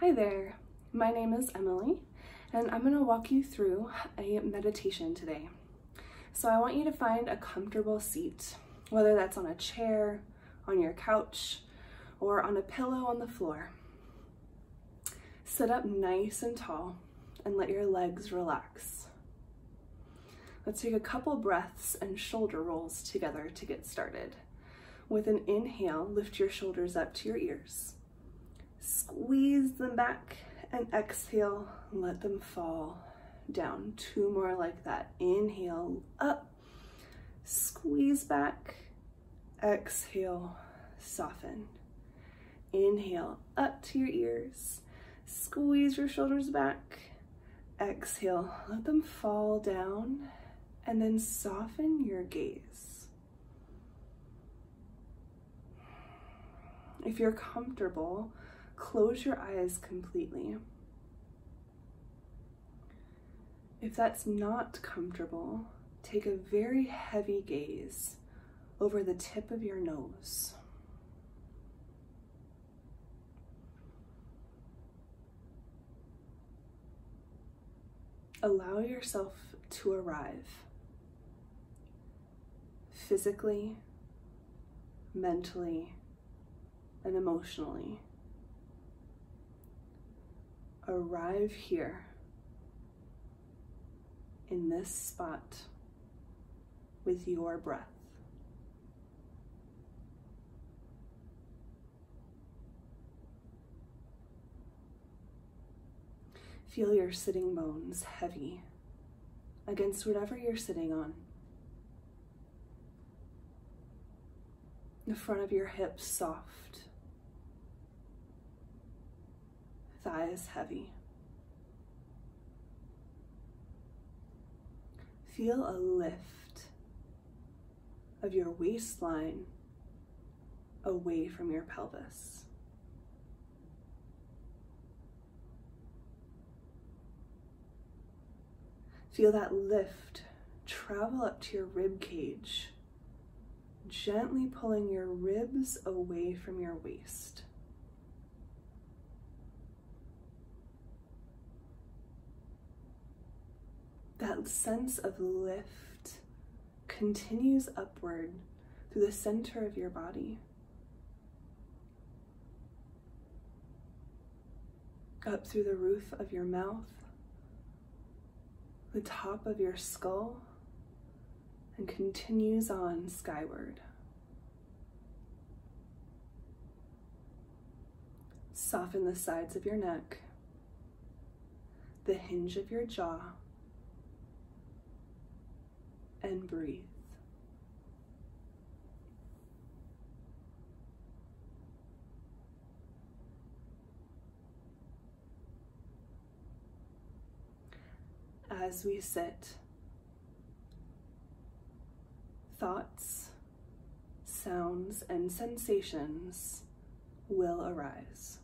Hi there, my name is Emily and I'm going to walk you through a meditation today. So I want you to find a comfortable seat, whether that's on a chair, on your couch, or on a pillow on the floor. Sit up nice and tall and let your legs relax. Let's take a couple breaths and shoulder rolls together to get started. With an inhale, lift your shoulders up to your ears. Squeeze them back and exhale, let them fall down. Two more like that. Inhale, up, squeeze back, exhale, soften. Inhale, up to your ears, squeeze your shoulders back, exhale, let them fall down, and then soften your gaze. If you're comfortable, close your eyes completely. If that's not comfortable, take a very heavy gaze over the tip of your nose. Allow yourself to arrive physically, mentally, and emotionally arrive here in this spot with your breath. Feel your sitting bones heavy against whatever you're sitting on. The front of your hips soft thighs heavy. Feel a lift of your waistline away from your pelvis. Feel that lift travel up to your rib cage, gently pulling your ribs away from your waist. That sense of lift continues upward through the center of your body. Up through the roof of your mouth, the top of your skull, and continues on skyward. Soften the sides of your neck, the hinge of your jaw, and breathe. As we sit, thoughts, sounds, and sensations will arise.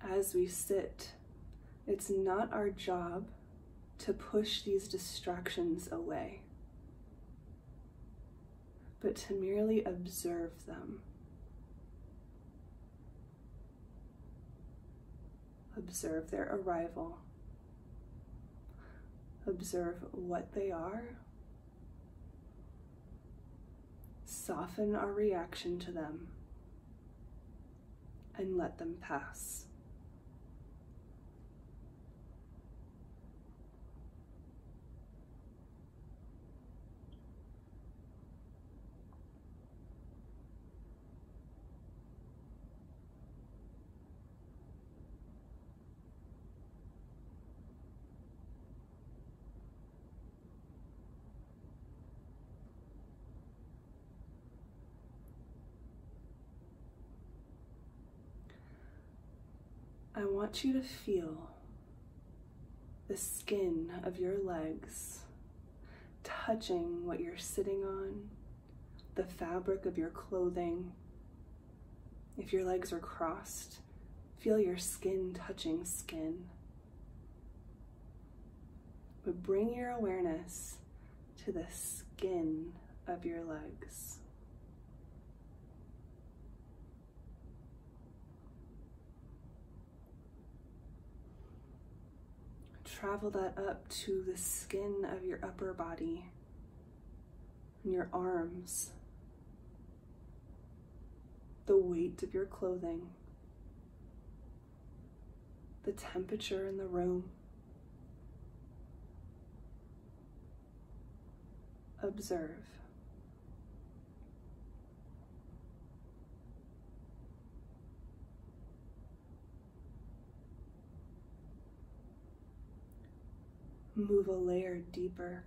As we sit, it's not our job to push these distractions away, but to merely observe them. Observe their arrival. Observe what they are. Soften our reaction to them and let them pass. I want you to feel the skin of your legs touching what you're sitting on, the fabric of your clothing. If your legs are crossed, feel your skin touching skin. But bring your awareness to the skin of your legs. Travel that up to the skin of your upper body and your arms, the weight of your clothing, the temperature in the room. Observe. Move a layer deeper.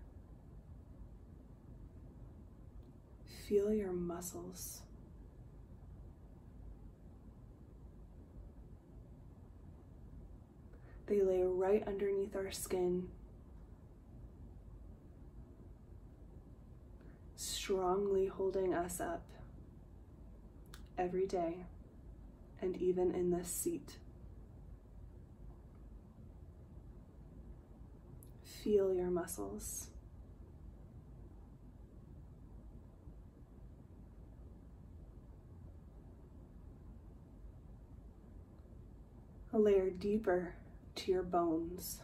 Feel your muscles. They lay right underneath our skin, strongly holding us up every day and even in this seat. Feel your muscles. A layer deeper to your bones.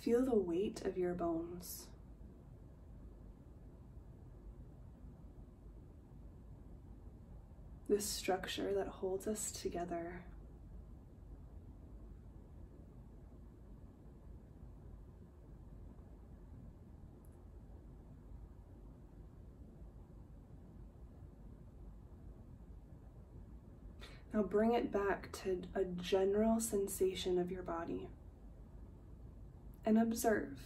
Feel the weight of your bones. This structure that holds us together. Now bring it back to a general sensation of your body and observe.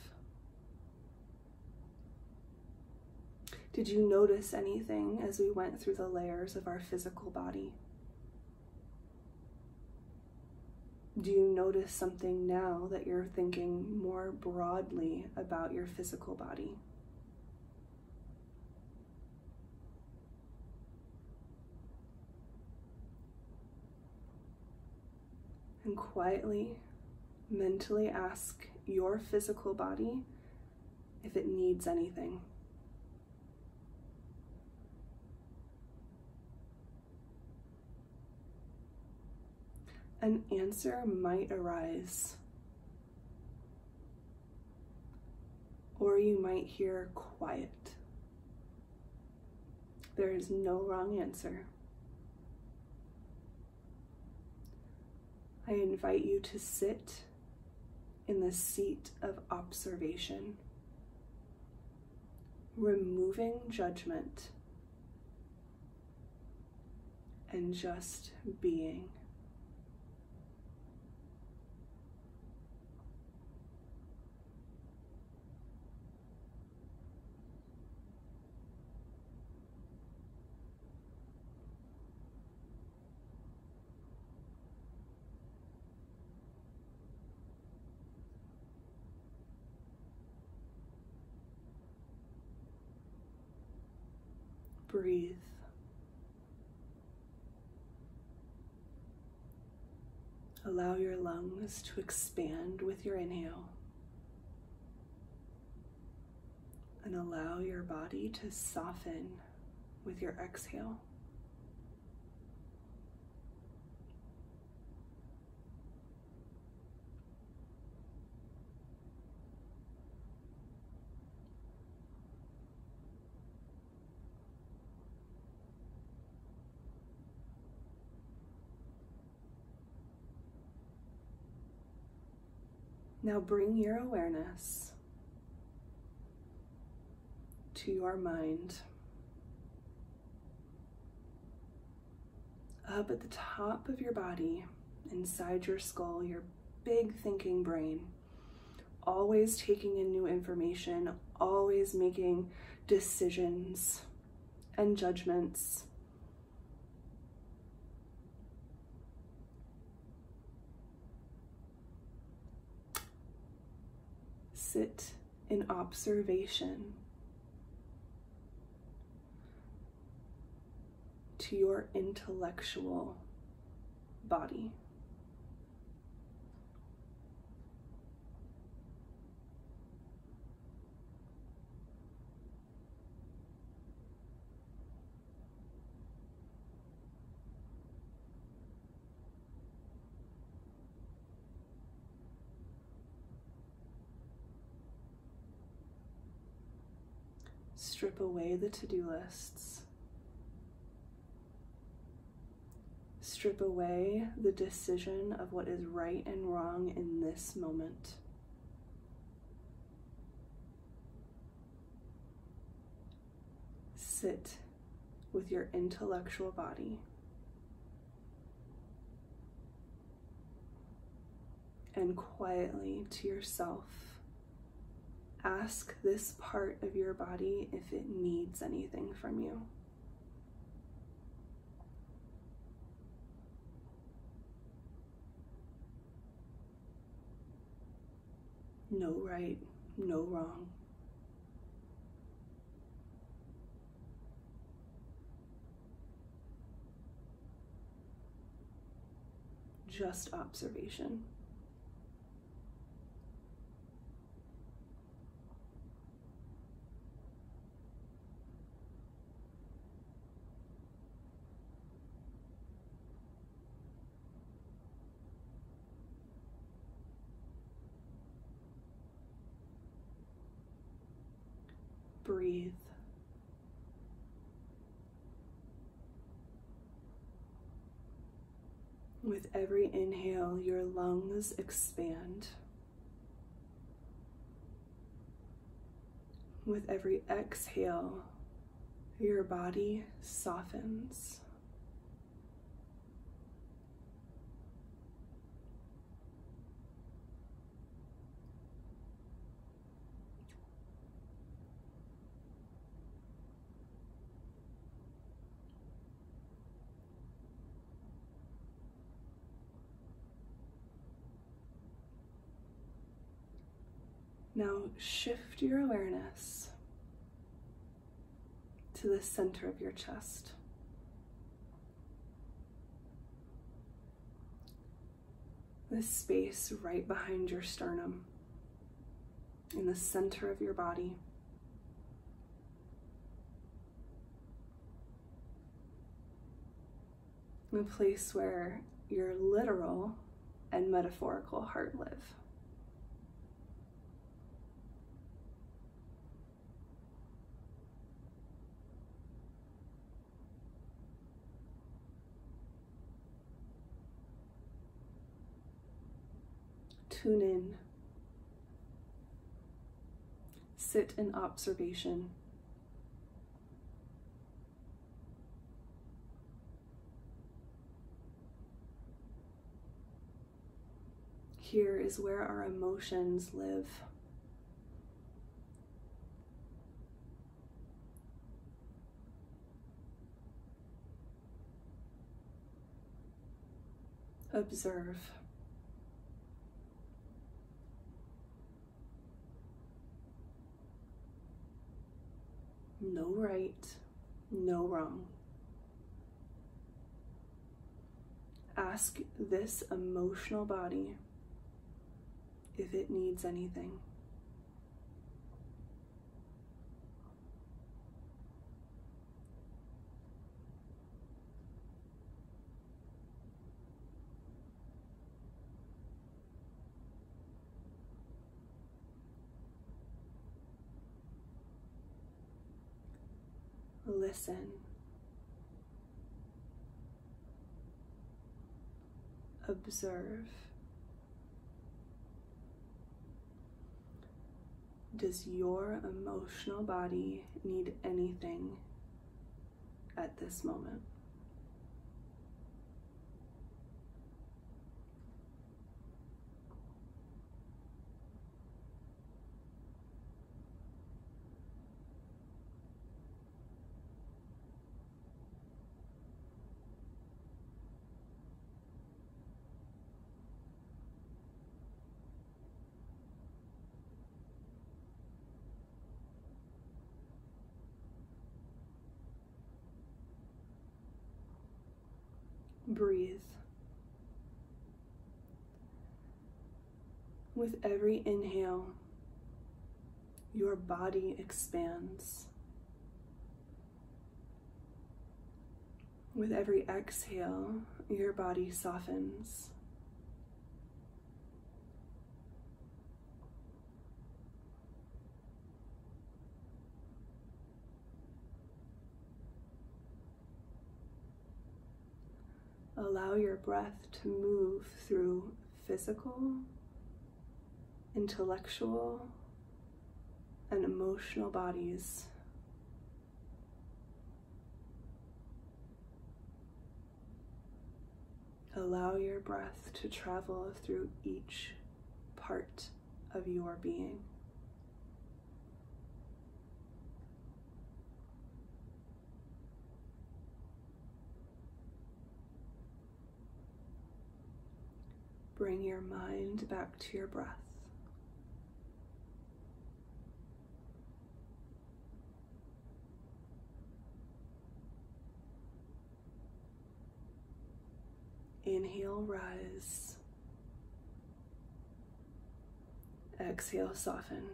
Did you notice anything as we went through the layers of our physical body? Do you notice something now that you're thinking more broadly about your physical body? And quietly, mentally ask your physical body if it needs anything. An answer might arise, or you might hear quiet. There is no wrong answer. I invite you to sit in the seat of observation, removing judgment and just being. Breathe. Allow your lungs to expand with your inhale. And allow your body to soften with your exhale. Now bring your awareness to your mind. Up at the top of your body, inside your skull, your big thinking brain, always taking in new information, always making decisions and judgments sit in observation to your intellectual body. Strip away the to do lists. Strip away the decision of what is right and wrong in this moment. Sit with your intellectual body. And quietly to yourself, ask this part of your body if it needs anything from you. No right, no wrong. Just observation. breathe. With every inhale, your lungs expand. With every exhale, your body softens. Now shift your awareness to the center of your chest. The space right behind your sternum, in the center of your body. The place where your literal and metaphorical heart live. Tune in, sit in observation. Here is where our emotions live. Observe. no right, no wrong. Ask this emotional body if it needs anything. Listen. Observe. Does your emotional body need anything at this moment? Breathe. With every inhale, your body expands. With every exhale, your body softens. Allow your breath to move through physical, intellectual, and emotional bodies. Allow your breath to travel through each part of your being. Bring your mind back to your breath. Inhale, rise. Exhale, soften.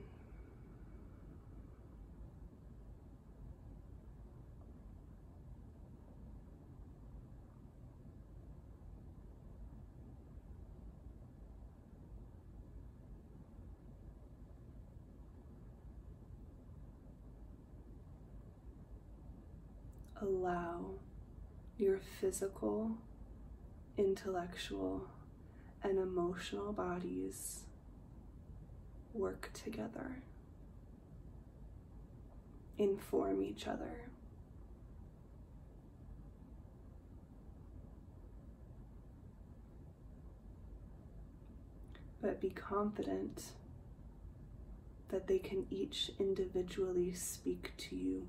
Allow your physical intellectual, and emotional bodies work together, inform each other. But be confident that they can each individually speak to you.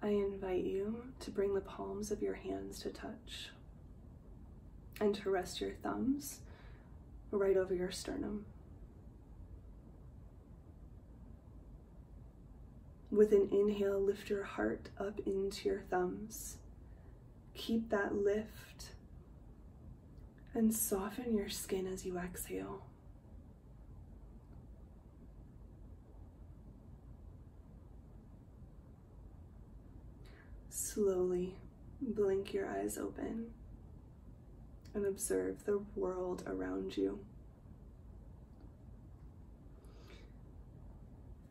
I invite you to bring the palms of your hands to touch and to rest your thumbs right over your sternum. With an inhale, lift your heart up into your thumbs. Keep that lift and soften your skin as you exhale. Slowly blink your eyes open and observe the world around you.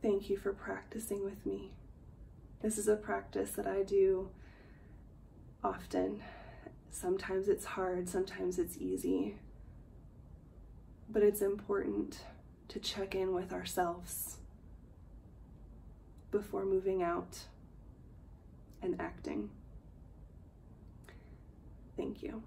Thank you for practicing with me. This is a practice that I do often. Sometimes it's hard, sometimes it's easy. But it's important to check in with ourselves before moving out and acting. Thank you.